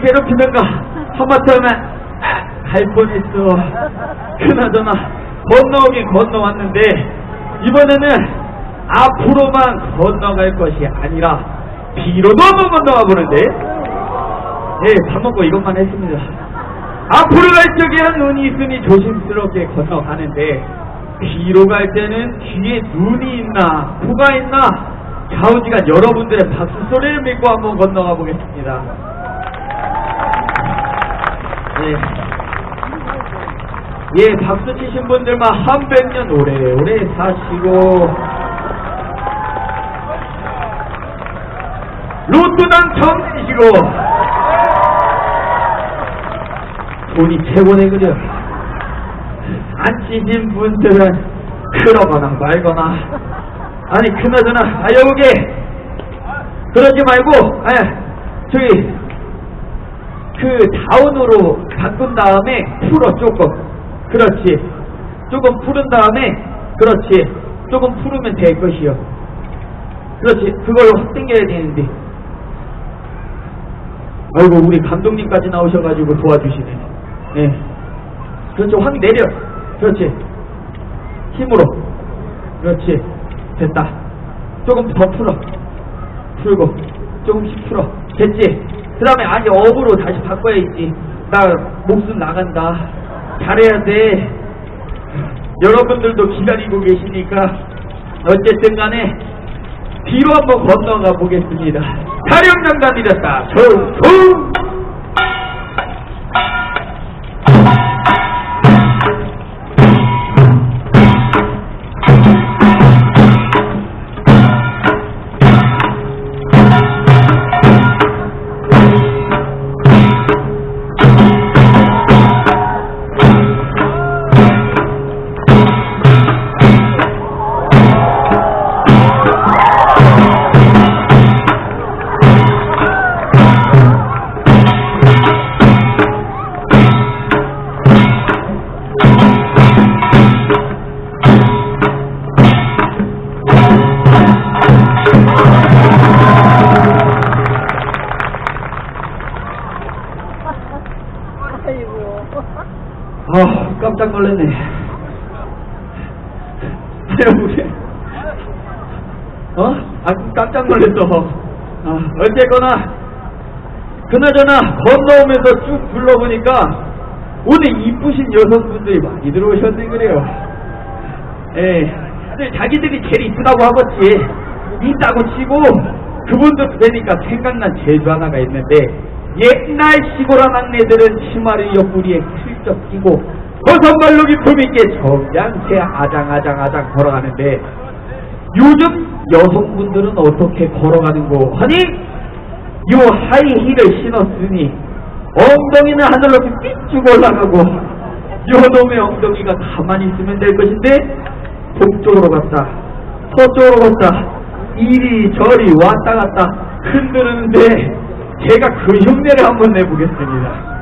나 나를 괴롭히는가? 하마터면 갈 뻔했어. 그나저나 건너오긴 건너왔는데 이번에는 앞으로만 건너갈 것이 아니라 뒤로도 한번 건너가 보는데. 예, 밥 먹고 이것만 했습니다. 앞으로 갈 적에는 눈이 있으니 조심스럽게 건너가는데 뒤로 갈 때는 뒤에 눈이 있나 코가 있나? 좌우지간 여러분들의 박수 소리를 믿고 한번 건너가 보겠습니다. 예. 예, 박수 치신 분들만 한 백 년 오래 오래 사시고 로또 당첨되시고 돈이 최고네 그죠? 안 치신 분들은 그러거나 말거나 아니 그나저나 아 여보게 그러지 말고 아 저기 그 다운으로 바꾼 다음에 풀어 조금. 그렇지. 조금 푸른 다음에 그렇지. 조금 풀으면 될 것이요. 그렇지. 그걸로 확 당겨야 되는데. 아이고 우리 감독님까지 나오셔가지고 도와주시네. 네. 그렇지. 확 내려. 그렇지. 힘으로. 그렇지. 됐다. 조금 더 풀어. 풀고 조금씩 풀어. 됐지? 그 다음에 아니 업으로 다시 바꿔야지 나 목숨 나간다. 잘해야 돼. 여러분들도 기다리고 계시니까 어쨌든 간에 뒤로 한번 건너가 보겠습니다. 사령장단 이랬다. 조용 아 깜짝 놀랐네. 여러분 어? 아 깜짝 놀랐어. 아, 어쨌거나 그나저나 건너오면서 쭉 둘러보니까 오늘 이쁘신 여성분들이 많이 들어오셨네 그래요. 예. 다들 자기들이 제일 이쁘다고 하겠지. 있다고 치고 그분들 뵈니까 생각난 제주 하나가 있는데 옛날 시골한 막내들은 치마를 옆구리에 슬쩍 끼고 버선발로 품있게 점잖게 아장아장아장 걸어가는데 요즘 여성분들은 어떻게 걸어가는 거 하니? 요 하이힐을 신었으니 엉덩이는 하늘로 삐쭉 올라가고 요 놈의 엉덩이가 가만히 있으면 될 것인데 북쪽으로 갔다 서쪽으로 갔다 이리저리 왔다 갔다 흔드는데 제가 그 흉내를 한번 내보겠습니다.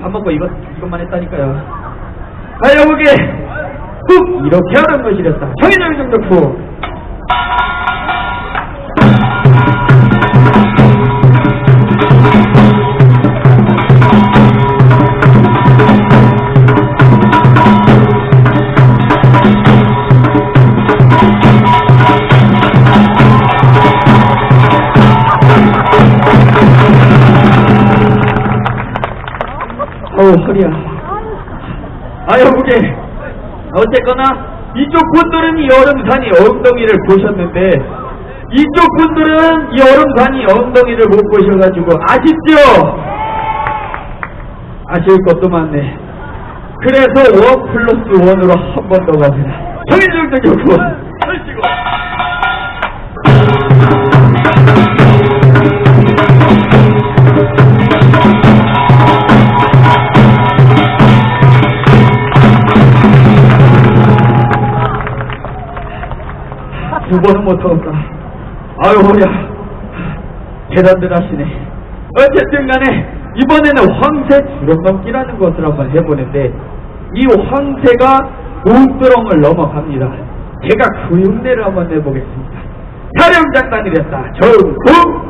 밥 먹고 이것, 이것만 했다니까요. 아, 여보게! 뚝! 이렇게 하는 것이랬다. 정의정 정덕후! 허리야. 아, 여보게! 어쨌거나, 이쪽 분들은 이 얼음산이 엉덩이를 보셨는데, 이쪽 분들은 이 얼음산이 엉덩이를 못 보셔가지고, 아쉽죠? 아쉬울 것도 많네. 그래서 원 플러스 원으로 한 번 더 갑니다. 정해정적 교권! 펼치고! 두 번은 못하겠다. 아유, 허리야. 대단들 하시네. 어쨌든 간에, 이번에는 황새 주렁넘기라는 것을 한번 해보는데, 이 황새가 논두렁을 넘어갑니다. 제가 그 흉내를 한번 내보겠습니다. 사령장관이랬다. 정국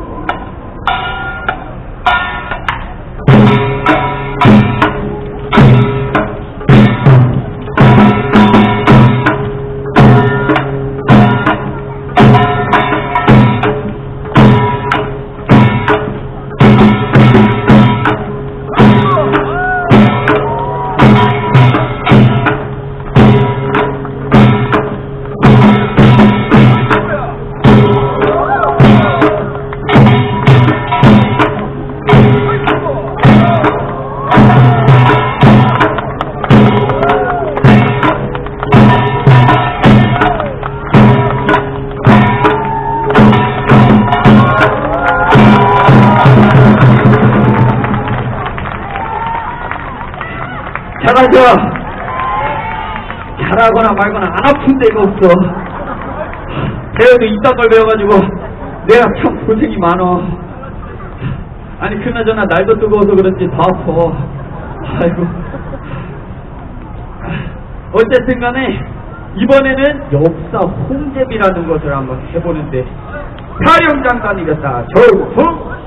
잘하죠? 잘하거나 말거나 안 아픈 데가 없어. 배워도 이딴 걸 배워가지고 내가 참 고생이 많어. 아니 그나저나 날도 뜨거워서 그런지 더 아파. 아이고. 어쨌든 간에 이번에는 역사 홍제비라는 것을 한번 해보는데 사령장관이겠다. 저후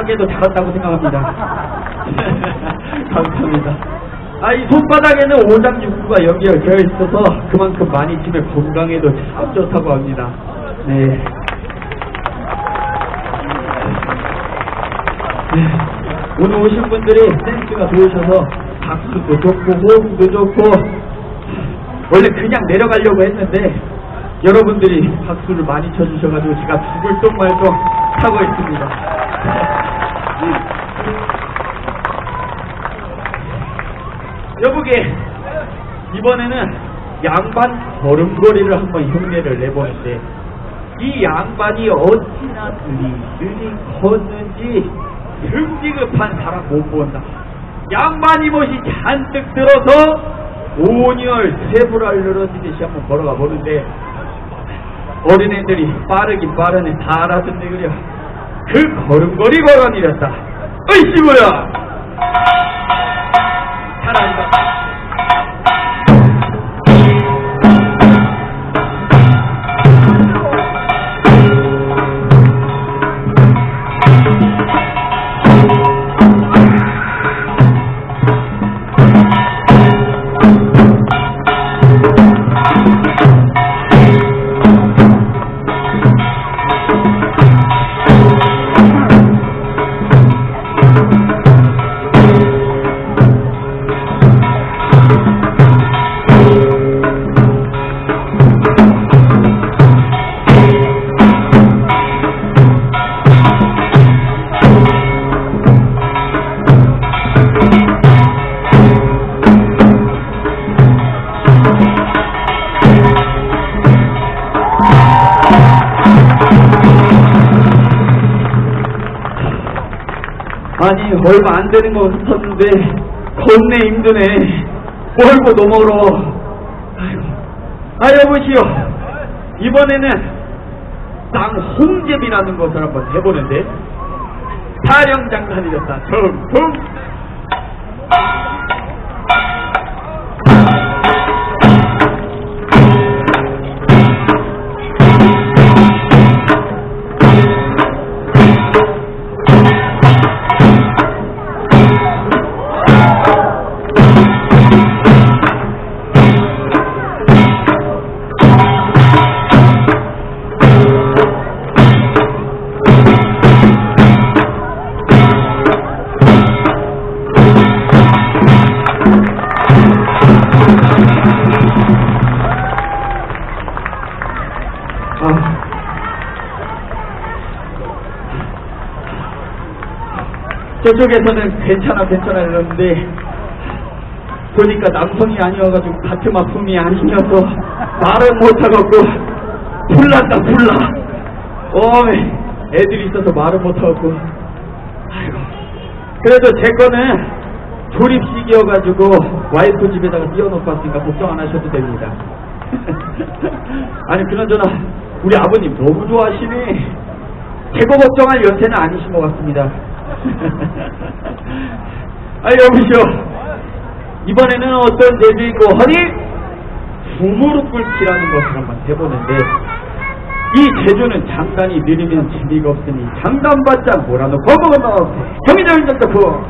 하기에도 잘한다고 생각합니다. 감사합니다. 아, 이 손바닥에는 오장육부가 연결되어 있어서 그만큼 많이 치면 건강에도 참 좋다고 합니다. 네. 네. 오늘 오신 분들이 센스가 좋으셔서 박수도 좋고 호흡도 좋고 원래 그냥 내려가려고 했는데 여러분들이 박수를 많이 쳐주셔가지고 제가 죽을 똥 말똥 하고 있습니다. 여보게 이번에는 양반 걸음걸이를 한번 흉내를 내보는데 이 양반이 어찌나 느리느리 걷는지 흠지급한 사람 못 본다. 양반이 못이 잔뜩 들어서 온열 세부랄 늘어지듯이 한번 걸어가 보는데 어린애들이 빠르긴 빠르네. 다 알아듣네 그려 그 걸음걸이 걸어니렸다. 어이씨 뭐야. 잘한다 얼마 안 되는 거 같았는데 겁내 힘드네. 멀고 너무 아이고. 아 여보시오. 이번에는 땅 홍제비라는 것을 한번 해보는데 사령장관이었다. 정통 저쪽에서는 괜찮아 괜찮아 이러는데 보니까 남성이 아니어가지고 같은 아픔이 아니어서 말을 못하겠고 불난다 불나 어메 애들이 있어서 말을 아이고. 그래도 제 거는 조립식이어가지고 와이프 집에다가 띄워놓고 왔으니까 걱정 안 하셔도 됩니다. 아니 그나저나 우리 아버님 너무 좋아하시네. 제거 걱정할 연세는 아니신 것 같습니다 아 여보시오. 이번에는 어떤 제주인고 허니 부무릎 꿇기라는 것을 한번 해보는데 이 제주는 장단이 느리면 재미가 없으니 장단받자 몰아놓고 먹어놓고 정의적인 정답부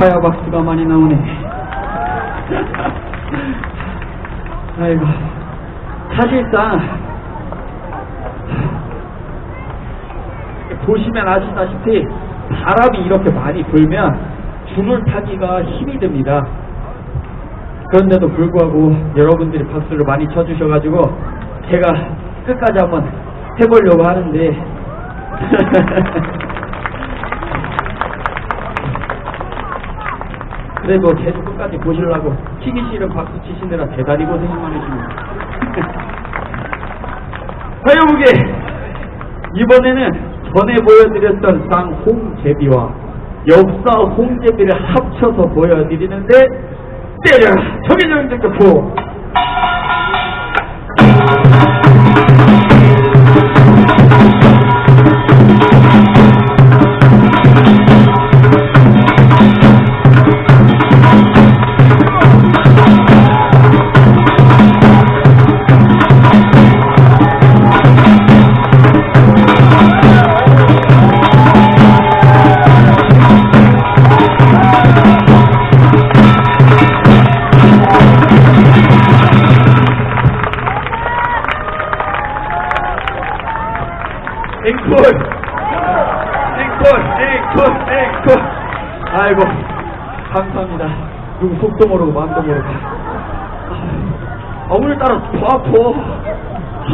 아파야 박수가 많이 나오네. 아이고, 사실상, 보시면 아시다시피, 바람이 이렇게 많이 불면 줄을 타기가 힘이 듭니다. 그런데도 불구하고 여러분들이 박수를 많이 쳐주셔가지고, 제가 끝까지 한번 해보려고 하는데, 그래도 계속 끝까지 보시려고 튀기 씨를 박수 치시느라 대단히 고생이 많으십니다. 화요무게 이번에는 전에 보여드렸던 쌍 홍제비와 엽사 홍제비를 합쳐서 보여드리는데 때려라 정의적인 득표 앵콜 속도 모르고 마음도 모르고 아, 오늘따라 더 아파.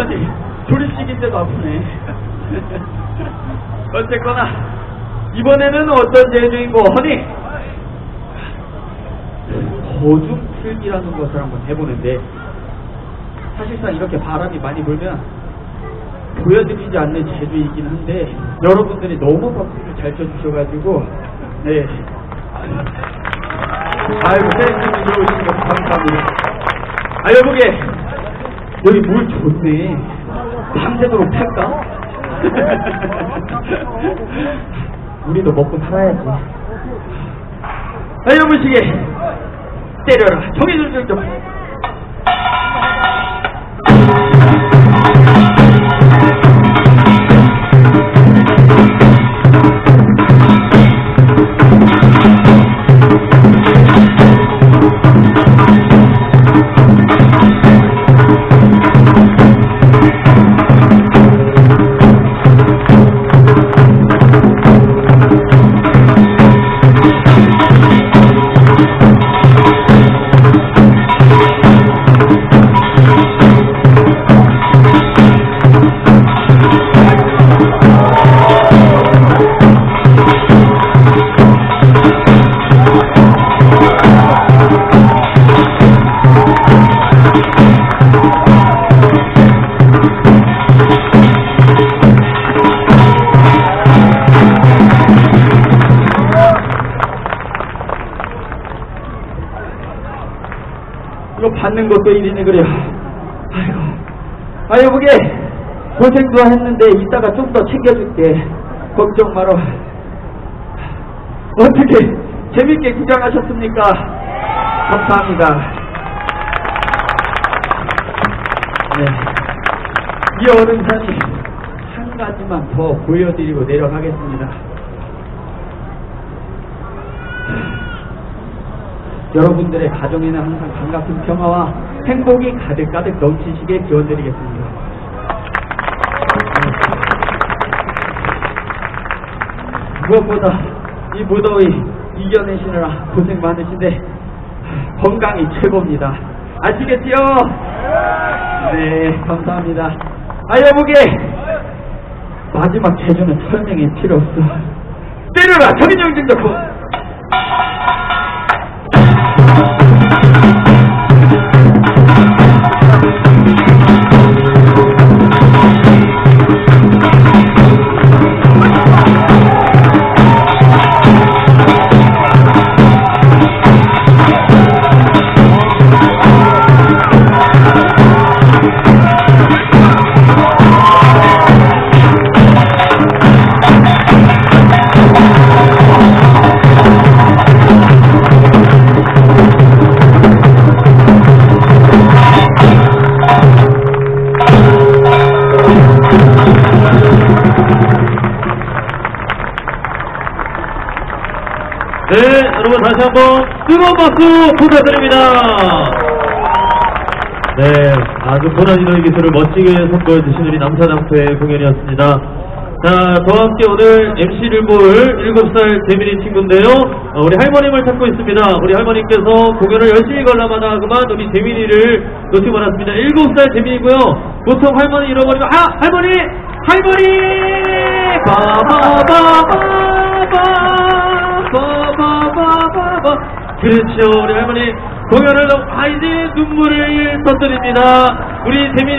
아니 조립식인데도 아프네. 어쨌거나 이번에는 어떤 제주인고 허니? 거중 풀기라는 것을 한번 해보는데 사실상 이렇게 바람이 많이 불면 보여드리지 않는 제주이긴 한데 여러분들이 너무 박수를 잘 쳐주셔가지고 네 아이고 팬님이 들어오신 거 감사합니다. 아 여보게. 여기 물 좋네. 밤새도록 탈까? 우리도 먹고 살아야지. 아 여보시게. 때려라. 좀이 거 받는 것도 일이네 그래요. 아이고, 아유 보게 고생도 했는데 이따가 좀 더 챙겨줄게. 걱정 마라. 어떻게 재밌게 구경하셨습니까? 감사합니다. 네. 이 어른산이 한 가지만 더 보여드리고 내려가겠습니다. 여러분들의 가정에는 항상 반갑은 평화와 행복이 가득가득 넘치시게 기원드리겠습니다. 무엇보다 이 무더위 이겨내시느라 고생 많으신데 건강이 최고입니다. 아시겠지요? 네, 감사합니다. 아, 여보게! 마지막 제주는 설명이 필요 없어. 때려라! 전인영 증적부! 박수 부탁드립니다. 네, 아주 고난이도의 기술을 멋지게 선보여 주신 우리 남사당토의 공연이었습니다. 자, 저와 함께 오늘 MC를 볼 7살 재민이 친구인데요. 어, 우리 할머님을 찾고 있습니다. 우리 할머님께서 공연을 열심히 관람하다 그만 우리 재민이를 놓치고 말았습니다. 7살 재민이고요. 보통 할머니 잃어버리면, 아! 할머니! 할머니! 바바바바바 그렇죠. 우리 할머니 공연을 너무 아 이제 눈물을 터뜨립니다. 우리 재민이